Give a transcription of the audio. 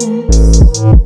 darkness.